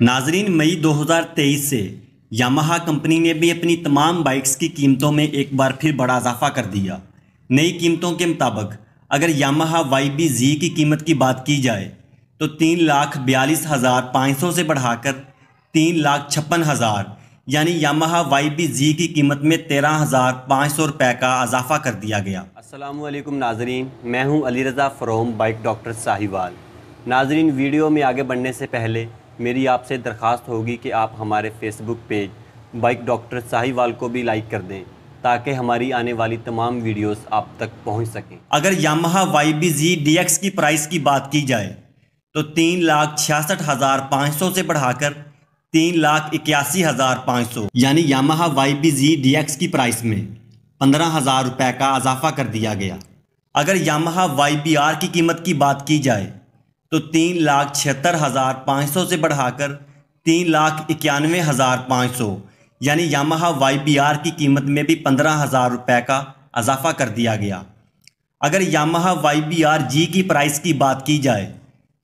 नाजरीन, मई 2023 से Yamaha company ने भी अपनी तमाम बाइक्स की कीमतों में एक बार फिर बड़ा इजाफा कर दिया। नई कीमतों के मुताबिक, अगर यामाहा वाई बी जी की कीमत की बात की जाए तो तीन लाख बयालीस हज़ार पाँच सौ से बढ़ाकर तीन लाख छप्पन हज़ार, यानी यामाहा वाई बी जी की कीमत में तेरह हज़ार पाँच सौ रुपये का इजाफा कर दिया गया। असलम नाजरीन, मैं हूँ Ali Raza from bike doctor Sahiwal. नाजरीन, वीडियो में आगे बढ़ने से पहले मेरी आपसे दरख्वास्त होगी कि आप हमारे Facebook page bike doctor Sahiwal को भी लाइक कर दें, ताकि हमारी आने वाली तमाम वीडियोस आप तक पहुँच सकें। अगर Yamaha Y B G D X की प्राइस की बात की जाए तो तीन लाख छियासठ हज़ार पाँच सौ से बढ़ाकर तीन लाख इक्यासी हज़ार पाँच सौ, यानी Yamaha Y B G D X की प्राइस में पंद्रह हज़ार रुपये का इजाफा कर दिया गया। अगर यामाहा वाई बी आर की कीमत की बात की जाए तो तीन लाख छिहत्तर हज़ार पाँच सौ से बढ़ाकर तीन लाख इक्यानवे हज़ार पाँच सौ, यानी यामाहा वाई बी आर की कीमत में भी पंद्रह हज़ार रुपये का इजाफा कर दिया गया। अगर Yamaha Y B R G की प्राइस की बात की जाए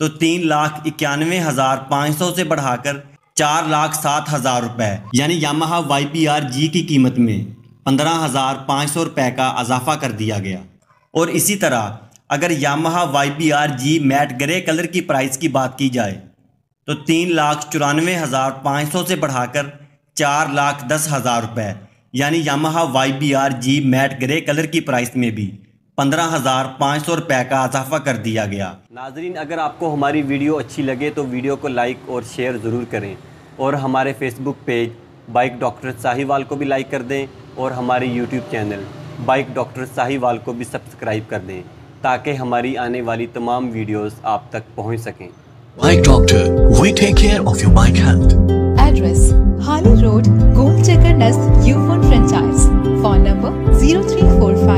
तो तीन लाख इक्यानवे हज़ार पाँच सौ से बढ़ाकर चार लाख सात हज़ार रुपये यानी Yamaha Y B R G की कीमत में पंद्रह हज़ार पाँच सौ रुपये का इजाफा कर दिया गया। और इसी तरह अगर Yamaha Y B R G matte grey colour की प्राइस की बात की जाए तो तीन लाख चौरानवे हज़ार पाँच सौ से बढ़ाकर चार लाख दस हज़ार रुपये यानी Yamaha Y B R G matte grey colour की प्राइस में भी पंद्रह हज़ार पाँच सौ रुपये का इजाफा कर दिया गया। नाजरीन, अगर आपको हमारी वीडियो अच्छी लगे तो वीडियो को लाइक और शेयर ज़रूर करें और हमारे Facebook page bike doctor Sahiwal को भी लाइक कर दें और हमारे YouTube channel bike doctor Sahiwal को भी सब्सक्राइब कर दें। ताकि हमारी आने वाली तमाम वीडियोस आप तक पहुँच सकें। Mike doctor we take care of your mike health address Hali road गोल चेकर नस्ट यू फ्रेंचाइज फ़ोन नंबर 0345